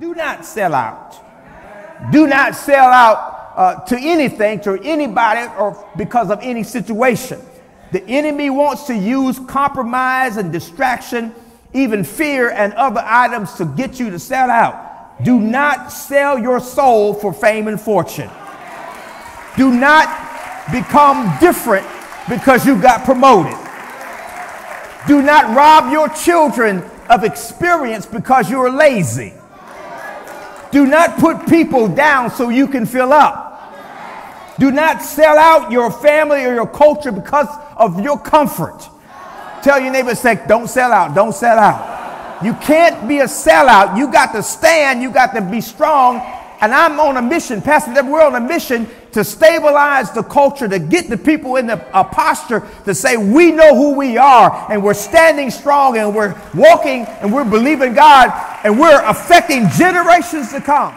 Do not sell out. Do not sell out uh, to anything, to anybody, or because of any situation. The enemy wants to use compromise and distraction, even fear and other items to get you to sell out. Do not sell your soul for fame and fortune. Do not become different because you got promoted. Do not rob your children of experience because you're lazy. Do not put people down so you can fill up. Do not sell out your family or your culture because of your comfort. Tell your neighbor, say, don't sell out, don't sell out. You can't be a sellout. You got to stand, you got to be strong. And I'm on a mission, Pastor Deborah, we're on a mission to stabilize the culture, to get the people in the, a posture to say, we know who we are, and we're standing strong, and we're walking, and we're believing God, and we're affecting generations to come.